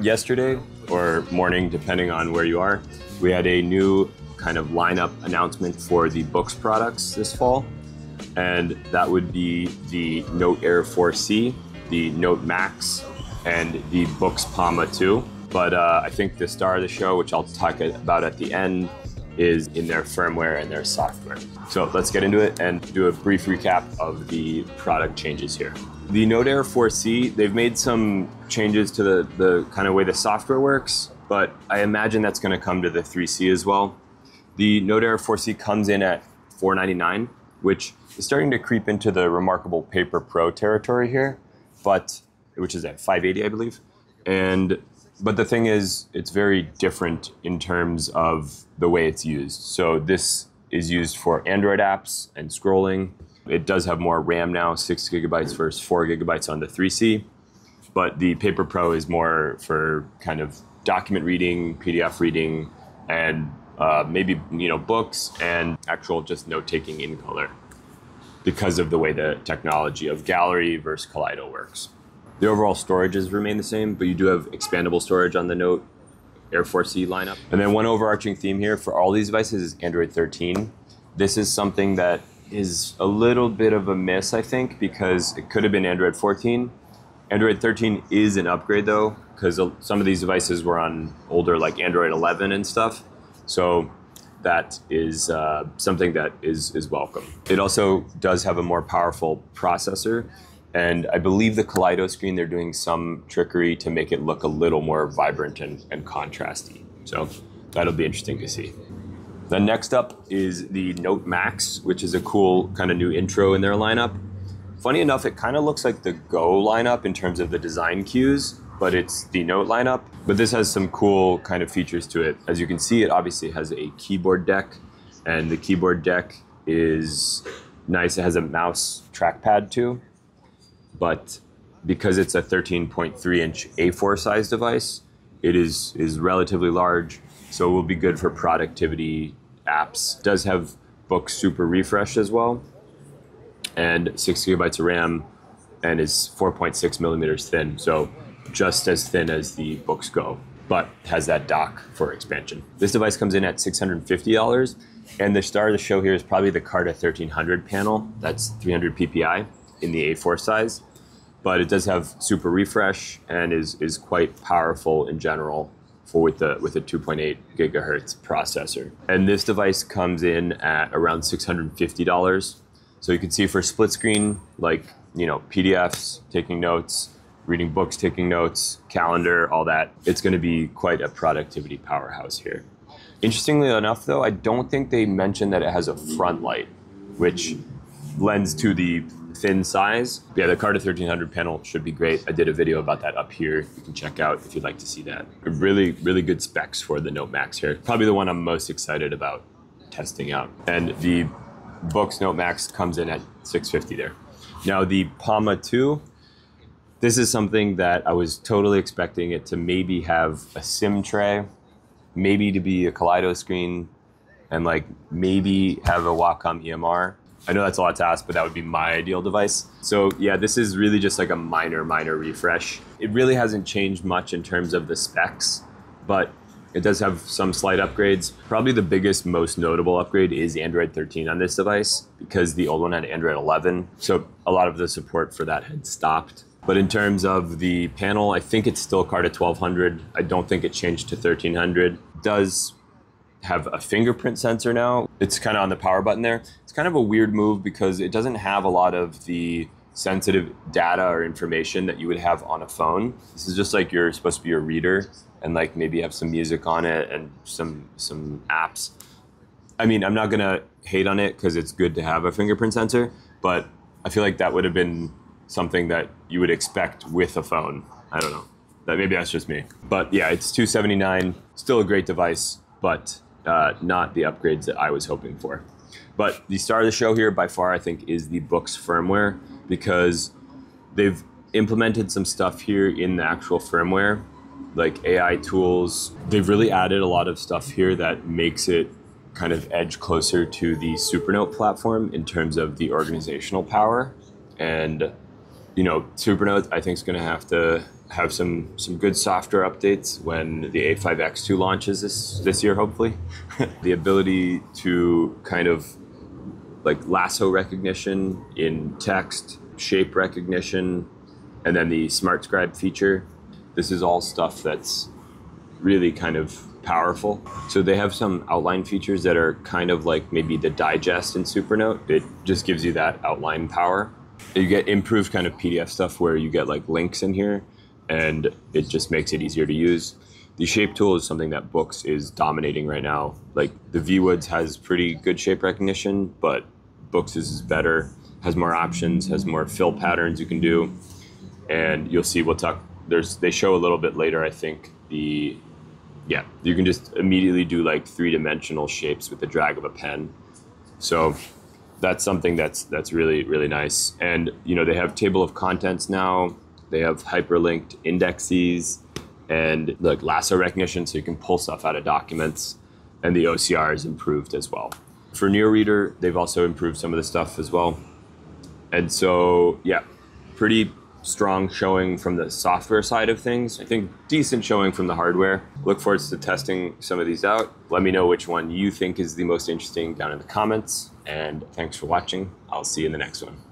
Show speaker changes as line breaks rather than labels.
yesterday or morning, depending on where you are, we had a new kind of lineup announcement for the Boox products this fall. And that would be the Note Air 4C, the Note Max, and the Boox Palma 2. But uh, I think the star of the show, which I'll talk about at the end, is in their firmware and their software. So let's get into it and do a brief recap of the product changes here. The Note Air 4C, they've made some changes to the, the kind of way the software works, but I imagine that's going to come to the 3C as well. The Note Air 4C comes in at 499, which is starting to creep into the reMarkable Paper Pro territory here, but which is at 580, I believe. And but the thing is, it's very different in terms of the way it's used. So this is used for Android apps and scrolling. It does have more RAM now, six gigabytes versus four gigabytes on the 3C. But the Paper Pro is more for kind of document reading, PDF reading, and uh, maybe you know books and actual just note taking in color because of the way the technology of Gallery versus Kaleido works. The overall storages remain the same, but you do have expandable storage on the Note Air 4C lineup. And then one overarching theme here for all these devices is Android 13. This is something that is a little bit of a miss, I think, because it could have been Android 14. Android 13 is an upgrade though, because some of these devices were on older like Android 11 and stuff. So that is uh, something that is, is welcome. It also does have a more powerful processor and I believe the Kaleido screen, they're doing some trickery to make it look a little more vibrant and, and contrasty. So that'll be interesting to see. Then next up is the Note Max, which is a cool kind of new intro in their lineup. Funny enough, it kind of looks like the Go lineup in terms of the design cues, but it's the Note lineup. But this has some cool kind of features to it. As you can see, it obviously has a keyboard deck, and the keyboard deck is nice. It has a mouse trackpad too but because it's a 13.3 inch A4 size device, it is is relatively large, so it will be good for productivity apps. It does have Boox super refresh as well, and six gigabytes of RAM, and is 4.6 millimeters thin, so just as thin as the Boox go, but has that dock for expansion. This device comes in at $650, and the star of the show here is probably the Carta 1300 panel. That's 300 ppi in the A4 size but it does have super refresh and is is quite powerful in general for with the with a 2.8 gigahertz processor. And this device comes in at around $650. So you can see for split screen, like you know PDFs, taking notes, reading books, taking notes, calendar, all that. It's going to be quite a productivity powerhouse here. Interestingly enough, though, I don't think they mentioned that it has a front light, which lends to the thin size. Yeah, the Carta 1300 panel should be great. I did a video about that up here. You can check out if you'd like to see that. Really, really good specs for the Note Max here. Probably the one I'm most excited about testing out. And the Boox Note Max comes in at 650 there. Now the Palma 2, this is something that I was totally expecting it to maybe have a SIM tray, maybe to be a Kaleido screen, and like maybe have a Wacom EMR. I know that's a lot to ask, but that would be my ideal device. So yeah, this is really just like a minor, minor refresh. It really hasn't changed much in terms of the specs, but it does have some slight upgrades. Probably the biggest, most notable upgrade is Android 13 on this device because the old one had Android 11. So a lot of the support for that had stopped. But in terms of the panel, I think it's still Carta 1200. I don't think it changed to 1300. Does have a fingerprint sensor now. It's kind of on the power button there. It's kind of a weird move because it doesn't have a lot of the sensitive data or information that you would have on a phone. This is just like you're supposed to be a reader and like maybe have some music on it and some some apps. I mean, I'm not gonna hate on it because it's good to have a fingerprint sensor, but I feel like that would have been something that you would expect with a phone. I don't know. That maybe that's just me. But yeah, it's 279. Still a great device, but uh, not the upgrades that I was hoping for. But the star of the show here, by far, I think, is the Boox firmware because they've implemented some stuff here in the actual firmware, like AI tools. They've really added a lot of stuff here that makes it kind of edge closer to the Supernote platform in terms of the organizational power. And, you know, Supernote, I think, is going to have to have some some good software updates when the A5X2 launches this this year, hopefully. the ability to kind of like lasso recognition in text, shape recognition, and then the Smart Scribe feature. This is all stuff that's really kind of powerful. So they have some outline features that are kind of like maybe the digest in Supernote. It just gives you that outline power. You get improved kind of PDF stuff where you get like links in here and it just makes it easier to use. The shape tool is something that Boox is dominating right now. Like the Viwoods has pretty good shape recognition, but Boox is better, has more options, has more fill patterns you can do. And you'll see we'll talk there's they show a little bit later, I think, the yeah, you can just immediately do like three dimensional shapes with the drag of a pen. So that's something that's that's really really nice. And you know they have table of contents now. They have hyperlinked indexes and like lasso recognition, so you can pull stuff out of documents. And the OCR is improved as well. For NeoReader, they've also improved some of the stuff as well. And so yeah, pretty strong showing from the software side of things. I think decent showing from the hardware. Look forward to testing some of these out. Let me know which one you think is the most interesting down in the comments. And thanks for watching. I'll see you in the next one.